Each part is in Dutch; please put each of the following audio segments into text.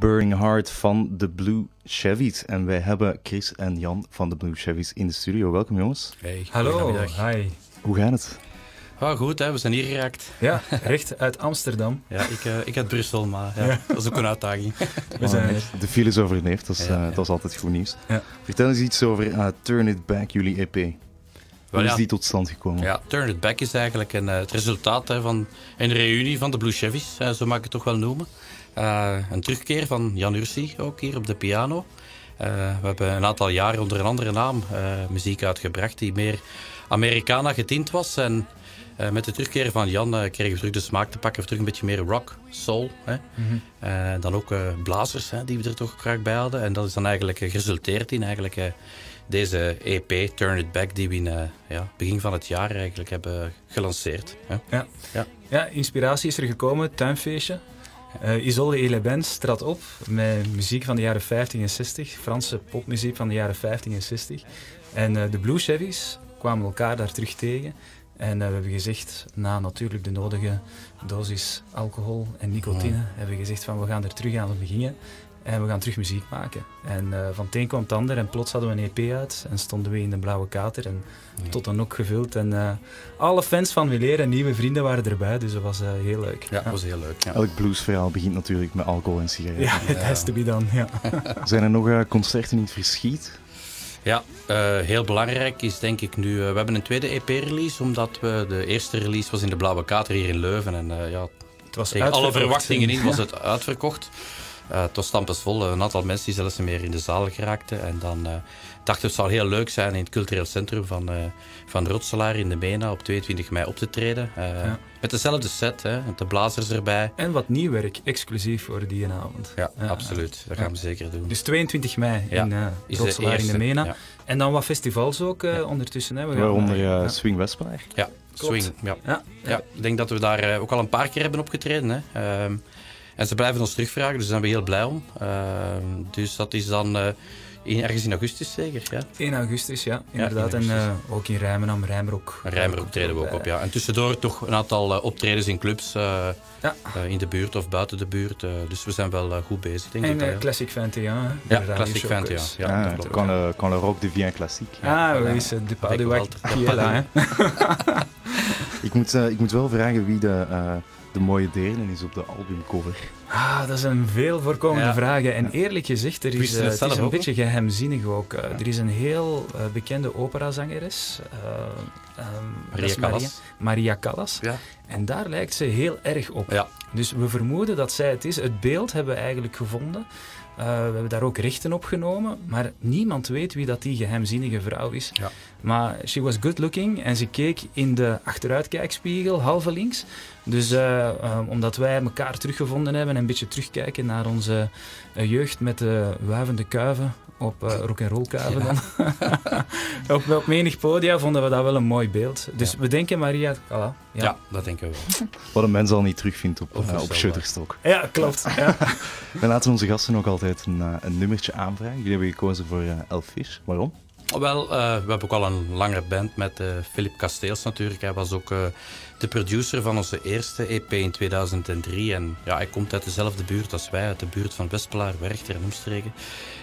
Burning Heart van de Blue Chevys. En wij hebben Chris en Jan van de Blue Chevys in de studio. Welkom jongens. Hey, Hallo, goedemiddag. hi. Hoe gaat het? Ah, goed, hè, we zijn hier geraakt. Ja, recht uit Amsterdam. Ja, ik, eh, ik uit Brussel, maar ja, Ja. dat is ook een uitdaging. We zijn er. De files overleefd, dat is, Ja, eh, ja. dat is altijd goed nieuws. Ja. Vertel eens iets over eh, Turn It Back, jullie EP. Hoe Wel, is die tot stand gekomen? Ja, Turn It Back is eigenlijk een, eh, het resultaat hè, van een reunie van de Blue Chevys, eh, zo mag ik het toch wel noemen. Eh, een terugkeer van Jan Ursi, ook hier op de piano. Eh, we hebben een aantal jaar onder een andere naam eh, muziek uitgebracht die meer Americana getint was. En eh, met de terugkeer van Jan eh, kregen we terug de smaak te pakken, terug een beetje meer rock, soul. Hè. Eh, dan ook eh, blazers, hè, die we er toch graag bij hadden. En dat is dan eigenlijk geresulteerd in eigenlijk, eh, deze EP, Turn It Back, die we in eh, ja, begin van het jaar eigenlijk hebben gelanceerd. Hè. Ja. Ja. ja, inspiratie is er gekomen, tuinfeestje. Eh Isolde et Benz trad op met muziek van de jaren 50 en 60, Franse popmuziek van de jaren 50 en 60. En eh, de Blue Chevys kwamen elkaar daar terug tegen. En we hebben gezegd, na natuurlijk de nodige dosis alcohol en nicotine, hebben we gezegd van we gaan er terug aan beginnen. En we gaan terug muziek maken. En eh, van het een kwam het ander en plots hadden we een EP uit en stonden we in de Blauwe Kater en tot dan ook gevuld. En eh, alle fans van Weleer en nieuwe vrienden waren erbij, dus dat was eh, heel leuk. Ja, dat was heel leuk. Ja. Elk bluesverhaal begint natuurlijk met alcohol en sigaretten. Ja, het has to be done. Ja. Zijn er nog eh, concerten in het verschiet? Ja, eh, heel belangrijk is denk ik nu... eh, we hebben een tweede EP-release, omdat we de eerste release was in de Blauwe Kater hier in Leuven. En eh, ja, Het was tegen alle verwachtingen in was het uitverkocht. Eh, het was stampensvol. Een aantal mensen die zelfs meer in de zaal geraakten. En dan eh dachten we het zou heel leuk zijn in het cultureel centrum van, eh van Rotselaar in de Mena op 22 mei op te treden. Eh, Ja. Met dezelfde set, hè, met de blazers erbij. En wat nieuw werk, exclusief voor die avond. Ja, Ja. absoluut. Dat gaan Ja. we zeker doen. Dus 22 mei Ja, in uh, Rotselaar in de Mena. ja. En dan wat festivals ook eh, Ja. ondertussen. Hè. We gaan, Waaronder ja. Swing Westpaar. Ja, Klopt. swing. Ja. Ja. Ja, ik denk dat we daar eh, ook al een paar keer hebben opgetreden. Hè. Ehm, en ze blijven ons terugvragen, dus daar zijn we heel blij om. Ehm, dus dat is dan eh, in, ergens in augustus zeker. Ja. 1 augustus, ja, inderdaad. in en eh, ook in Rijmenam, Rijmer Rijmer optreden we ook op, ja. En tussendoor toch een aantal eh, optredens in clubs eh, Ja. eh, in de buurt of buiten de buurt. eh, dus we zijn wel eh, goed bezig, denk ik. En eh, ja. Classic 21, hè. Ja, de radio Classic show 21, quiz. ja. Ah, dat klopt. quand, le, quand le rock devient classique. Ah, oui, c'est de pas de. Ik moet, eh, ik moet wel vragen wie de, eh, de mooie delen is op de albumcover. Ah, dat is een veel voorkomende Ja. vraag. En eerlijk gezegd, er is, het het is een ook, beetje geheimzinnig ook. Eh, er is een heel eh, bekende operazangeres, is Maria Maria, Callas. Maria Callas. Ja. En daar lijkt ze heel erg op. Ja. Dus we vermoeden dat zij het is. Het beeld hebben we eigenlijk gevonden. Eh, we hebben daar ook rechten op genomen, maar niemand weet wie dat die geheimzinnige vrouw is. Ja. Maar she was good looking en ze keek in de achteruitkijkspiegel, halve links. Dus eh, eh, omdat wij elkaar teruggevonden hebben en een beetje terugkijken naar onze jeugd met de wuivende kuiven op uh, rock'n'roll kuiven dan. op, op menig podia vonden we dat wel een mooi beeld. Dus Ja. we denken Maria, voilà. Ja. Ja, dat denken we wel. Wat een mens al niet terugvindt op, op. Shutterstock. ja klopt. Ja. We laten onze gasten ook altijd een, eh, een nummertje aanvragen. Jullie hebben gekozen voor eh Elfish. Waarom? Wel, eh, we hebben ook al een langere band met eh Philip Kasteels natuurlijk. Hij was ook eh, de producer van onze eerste EP in 2003. En ja, hij komt uit dezelfde buurt als wij, uit de buurt van Westpelaar, Werchter en omstreken.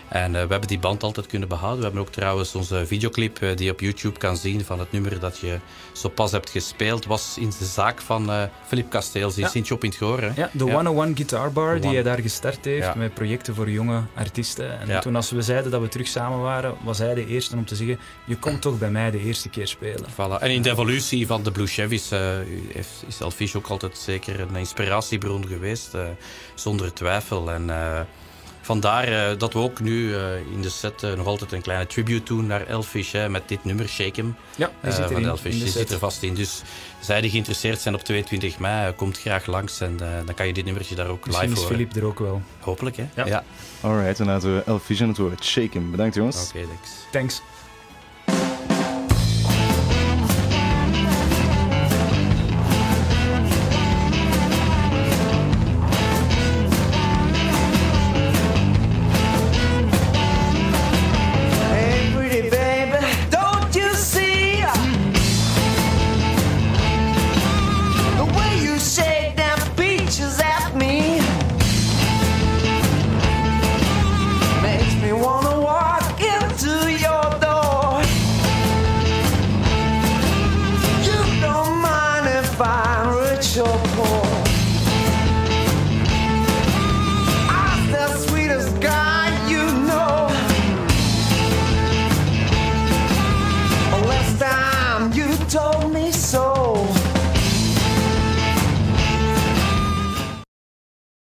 En we hebben die band altijd kunnen behouden. We hebben ook trouwens onze videoclip die je op YouTube kan zien van het nummer dat je zo pas hebt gespeeld, was in de zaak van Philip Kasteels in Ja. Sint-Job in het Goor. hè. Ja, de Ja. 101 Guitar Bar die hij daar gestart heeft Ja. met projecten voor jonge artiesten. En toen als we zeiden dat we terug samen waren, was hij de eerste om te zeggen, je komt toch bij mij de eerste keer spelen. En in de evolutie van de Blue Chevys eh, is Elfish ook altijd zeker een inspiratiebron geweest, eh, zonder twijfel. En eh, vandaar eh, dat we ook nu eh, in de set eh, nog altijd een kleine tribute doen naar Elfish hè, met dit nummer, Shake 'em, Ja, hij zit van Elfish. in de Die zit er vast in. Dus zij die geïnteresseerd zijn op 22 mei, komt graag langs en eh, dan kan je dit nummertje daar ook Misschien live is horen. Philippe er ook wel. Hopelijk, hè? Ja. ja. Alright, dan laten we Elfish aan het woord. Shake him. Bedankt jongens. Oké, thanks. Thanks. 証拠